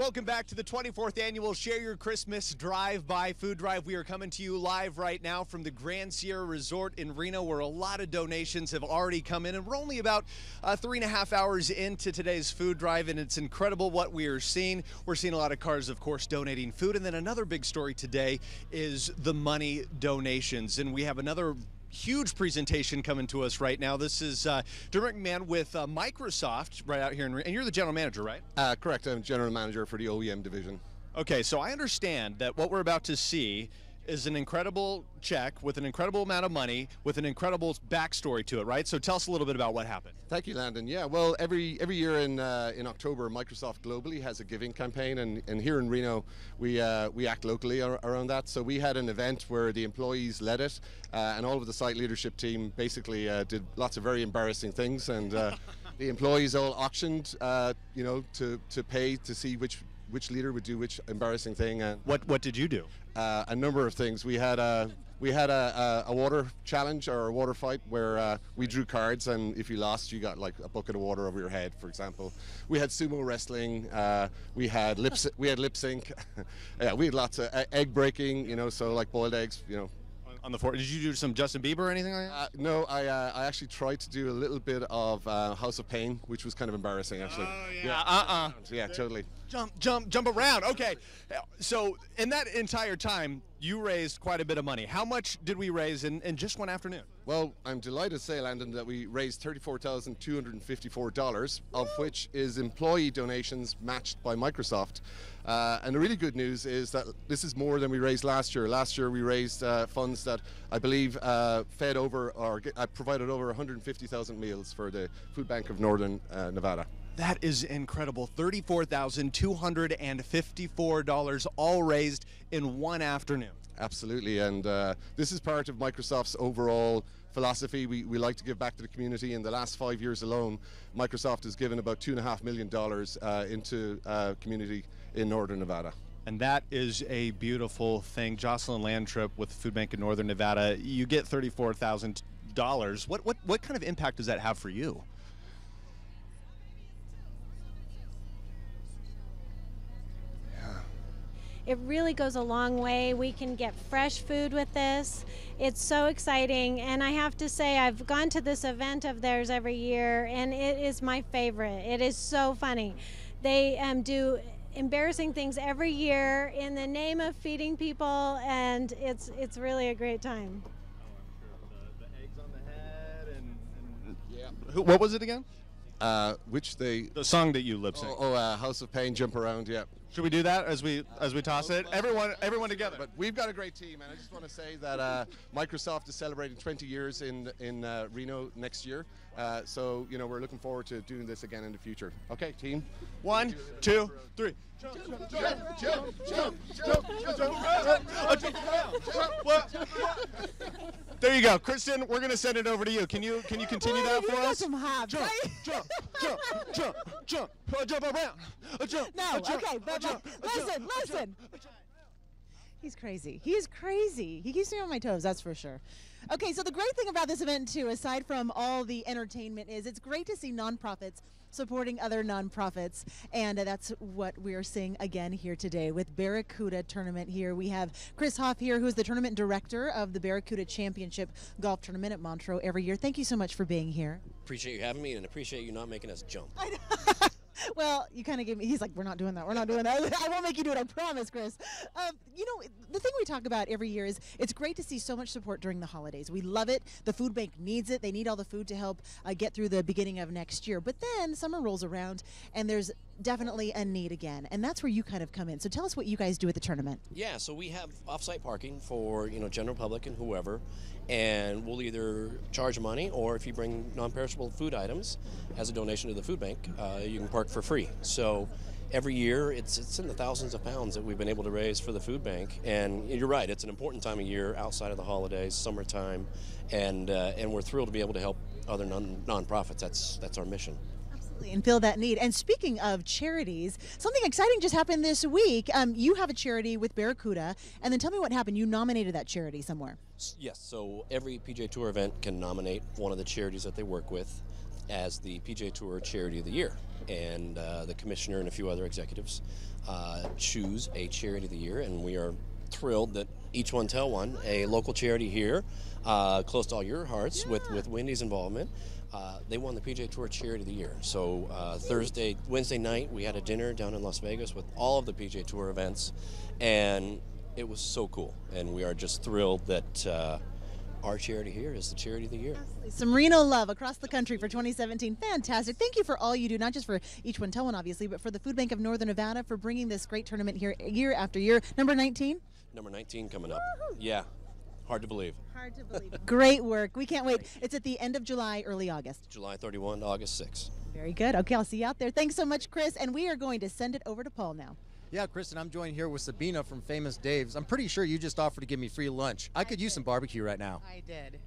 Welcome back to the 24th annual Share Your Christmas Drive By Food Drive. We are coming to you live right now from the Grand Sierra Resort in Reno, where a lot of donations have already come in. And we're only about uh, three and a half hours into today's food drive, and it's incredible what we are seeing. We're seeing a lot of cars, of course, donating food. And then another big story today is the money donations. And we have another huge presentation coming to us right now. This is uh, Dermot McMahon with uh, Microsoft right out here, in, and you're the general manager, right? Uh, correct. I'm general manager for the OEM division. Okay, so I understand that what we're about to see is an incredible check with an incredible amount of money with an incredible backstory to it, right? So tell us a little bit about what happened. Thank you, Landon. Yeah, well, every every year in uh, in October, Microsoft globally has a giving campaign, and, and here in Reno, we uh, we act locally ar- around that. So we had an event where the employees led it, uh, and all of the site leadership team basically uh, did lots of very embarrassing things, and uh, the employees all auctioned, uh, you know, to to pay to see which which leader would do which embarrassing thing. And What what did you do? uh, a number of things. We had a we had a, a, a water challenge or a water fight where uh, we drew cards, and if you lost, you got like a bucket of water over your head, for example. We had sumo wrestling. Uh, we had lip sy- we had lip sync. yeah, we had lots of egg breaking. You know, so like boiled eggs. You know. On the floor, did you do some Justin Bieber or anything like that? Uh, no, I uh, I actually tried to do a little bit of uh, House of Pain, which was kind of embarrassing actually. Oh yeah. Uh-uh. Yeah, totally. Jump, jump, jump around. Okay. So in that entire time, you raised quite a bit of money. How much did we raise in, in just one afternoon? Well, I'm delighted to say, Landon, that we raised $34,254, of which is employee donations matched by Microsoft. Uh, and the really good news is that this is more than we raised last year. Last year, we raised uh, funds that I believe uh, fed over or uh, provided over 150,000 meals for the Food Bank of Northern uh, Nevada. That is incredible. $34,254 all raised in one afternoon. Absolutely, and uh, this is part of Microsoft's overall philosophy. We, we like to give back to the community. In the last five years alone, Microsoft has given about two and a half million dollars uh, into uh, community in Northern Nevada. And that is a beautiful thing. Jocelyn Lantrip with Food Bank in Northern Nevada, you get $34,000. What, what, what kind of impact does that have for you? It really goes a long way. We can get fresh food with this. It's so exciting. And I have to say, I've gone to this event of theirs every year, and it is my favorite. It is so funny. They um, do embarrassing things every year in the name of feeding people, and it's, it's really a great time. The, eggs on the head and, Yeah. Who, what was it again? Uh, which they The song that you lip sync. oh, oh uh, House of Pain jump around yeah Should we do that as we as we toss it? Everyone, everyone together. but we've got a great team and I just want to say that uh, Microsoft is celebrating 20 years in in uh, Reno next year uh, so you know we're looking forward to doing this again in the future okay team One, two, three. There you go, Kristen. We're gonna send it over to you. Can you can you continue that for us? some hops. Jump, jump, jump, jump, jump, uh, jump around, uh, jump. No, uh, jump, okay, uh, jump, but uh, listen, uh, listen. He's crazy. He's crazy. He keeps me on my toes, that's for sure. Okay, so the great thing about this event, too, aside from all the entertainment, is it's great to see nonprofits supporting other nonprofits. And that's what we're seeing again here today with Barracuda Tournament here. We have Chris Hoff here, who's the tournament director of the Barracuda Championship Golf Tournament at Montreux every year. Thank you so much for being here. Appreciate you having me and appreciate you not making us jump. Well, you kind of gave me. He's like, we're not doing that. We're not doing that. I won't make you do it. I promise, Chris. Um, you know, the thing we talk about every year is it's great to see so much support during the holidays. We love it. The food bank needs it. They need all the food to help uh, get through the beginning of next year. But then summer rolls around, and there's definitely a need again, and that's where you kind of come in. So tell us what you guys do at the tournament. Yeah, so we have off-site parking for you know general public and whoever, and we'll either charge money or if you bring non-perishable food items as a donation to the food bank, uh, you can park for free. So every year it's it's in the thousands of pounds that we've been able to raise for the food bank, and you're right, it's an important time of year outside of the holidays, summertime, and uh, and we're thrilled to be able to help other non nonprofits. That's that's our mission. Absolutely, and fill that need. And speaking of charities, something exciting just happened this week. Um, you have a charity with Barracuda, and then tell me what happened. You nominated that charity somewhere. Yes, so every PGA Tour event can nominate one of the charities that they work with. as the PGA Tour Charity of the Year. And uh, the commissioner and a few other executives uh, choose a Charity of the Year, and we are thrilled that each one tell one, a local charity here, uh, close to all your hearts, with, with Wendy's involvement. Uh, they won the PGA Tour Charity of the Year. So uh, Thursday, Wednesday night, we had a dinner down in Las Vegas with all of the PGA Tour events, and it was so cool. And we are just thrilled that uh, our charity here is the Charity of the Year. Some Reno love across the country for 2017. Fantastic. Thank you for all you do, not just for each one tell one, obviously, but for the Food Bank of Northern Nevada for bringing this great tournament here year after year. Number 19? Number 19 coming up. Yeah, hard to believe. Hard to believe. Great work. We can't wait. It's at the end of July, early August. July 31 to August 6. Very good. Okay, I'll see you out there. Thanks so much, Chris. And we are going to send it over to Paul now. Yeah, Kristen, I'm joined here with Sabina from Famous Dave's. I'm pretty sure you just offered to give me free lunch. I, could use some barbecue right now. I did.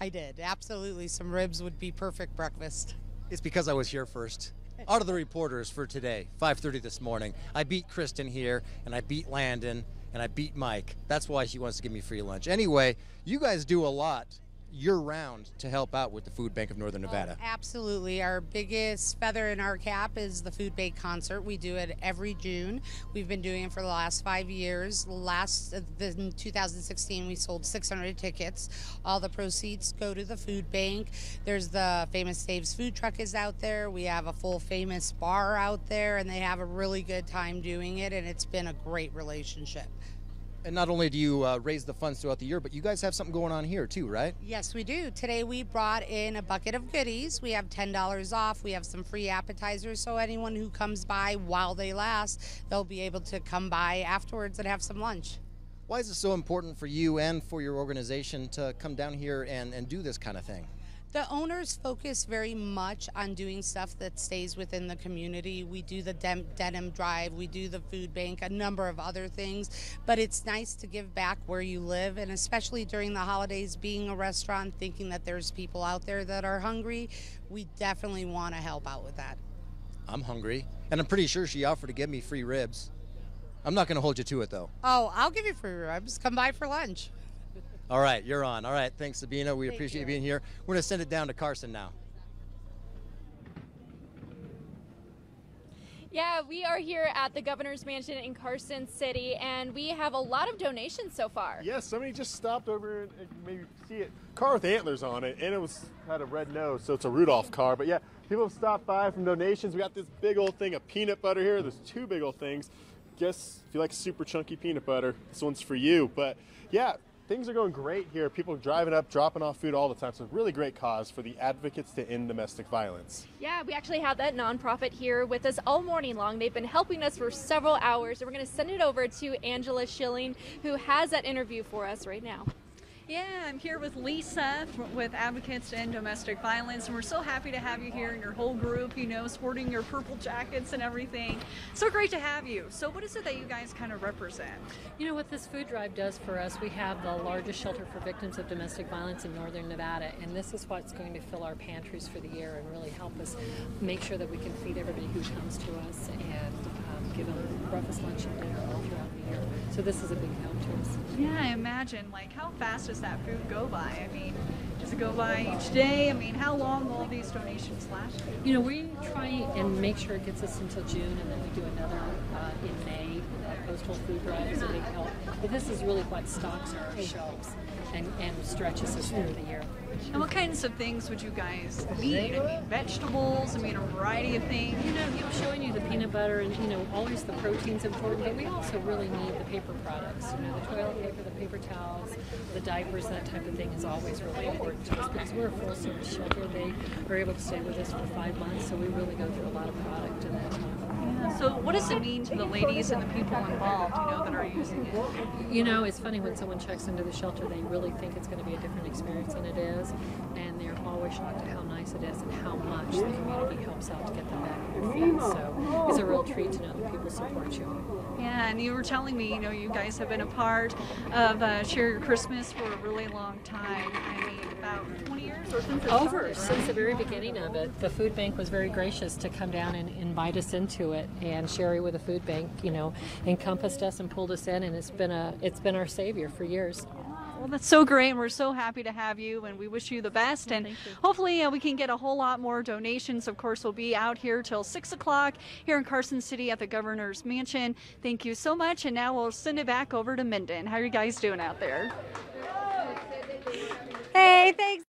I did. Absolutely. Some ribs would be perfect breakfast. It's because I was here first. Out of the reporters for today, 5:30 this morning, I beat Kristen here, and I beat Landon, and I beat Mike. That's why he wants to give me free lunch. Anyway, you guys do a lot year round to help out with the Food Bank of Northern Nevada. Oh, absolutely. Our biggest feather in our cap is the Food Bank concert. We do it every June. We've been doing it for the last five years. Last uh, in 2016, we sold 600 tickets. All the proceeds go to the food bank. There's the Famous Dave's food truck is out there. We have a full famous bar out there, and they have a really good time doing it. And it's been a great relationship. And not only do you uh, raise the funds throughout the year, but you guys have something going on here too, right? Yes, we do. Today we brought in a bucket of goodies. We have $10 off. We have some free appetizers. So anyone who comes by while they last, they'll be able to come by afterwards and have some lunch. Why is it so important for you and for your organization to come down here and, and do this kind of thing? The owners focus very much on doing stuff that stays within the community. We do the dem- denim drive, we do the food bank, a number of other things, but it's nice to give back where you live, and especially during the holidays, being a restaurant, thinking that there's people out there that are hungry, we definitely want to help out with that. I'm hungry, and I'm pretty sure she offered to give me free ribs. I'm not going to hold you to it though. Oh, I'll give you free ribs. Come by for lunch. All right, you're on. All right, thanks, Sabina. We Thank appreciate you. you. being here. We're going to send it down to Carson now. Yeah, we are here at the Governor's Mansion in Carson City, and we have a lot of donations so far. Yes, somebody just stopped over and and maybe see it. Car with antlers on it, and it was had a red nose, so it's a Rudolph car. But yeah, people have stopped by from donations. We got this big old thing of peanut butter here. There's two big old things. Guess if you like super chunky peanut butter, this one's for you. But yeah, things are going great here. People are driving up, dropping off food all the time. So really great cause for the advocates to end domestic violence. Yeah, we actually have that nonprofit here with us all morning long. They've been helping us for several hours, and we're going to send it over to Angela Schilling, who has that interview for us right now. Yeah, I'm here with Lisa with Advocates to End Domestic Violence, and we're so happy to have you here and your whole group, you know, sporting your purple jackets and everything. So great to have you. So, what is it that you guys kind of represent? You know what this food drive does for us? We have the largest shelter for victims of domestic violence in northern Nevada, and this is what's going to fill our pantries for the year and really help us make sure that we can feed everybody who comes to us and um, give them breakfast, lunch, and dinner. So this is a big help to us. Yeah, I imagine. Like, how fast does that food go by? I mean, does it go by each day? I mean, how long will these donations last? You know, we try and make sure it gets us until June, and then we do another uh, in May. Postal food drive is a big help. But this is really what stocks our shelves and, and stretches us through the year. And what kinds of things would you guys need? I mean, vegetables. I mean, a variety of things. You know, you know, showing you the peanut butter and you know, always the protein's important, but we also really need the paper products. You know, the toilet paper, the paper towels, the diapers, that type of thing is always really important to us because we're a full service shelter. They are able to stay with us for five months, so we really go through a lot of product in that time. Yeah, So, what does it mean to the ladies and the people involved, you know, that are using it? You know, it's funny when someone checks into the shelter, they really think it's going to be a different experience than it is, and they're always shocked at how nice it is and how much the community helps out to get them back on their feet. So it's a real treat to know that people support you. Yeah, and you were telling me, you know, you guys have been a part of uh, Share Your Christmas for a really long time. I mean, about 20 years or since Over started, since the very beginning of it, the food bank was very gracious to come down and invite us into it. And Sherry with the food bank, you know, encompassed us and pulled us in, and it's been a it's been our savior for years. Well, that's so great, and we're so happy to have you, and we wish you the best. and hopefully, uh, we can get a whole lot more donations. Of course, we'll be out here till 6 o'clock here in Carson City at the Governor's Mansion. Thank you so much, and now we'll send it back over to Minden. How are you guys doing out there? Hey, thanks.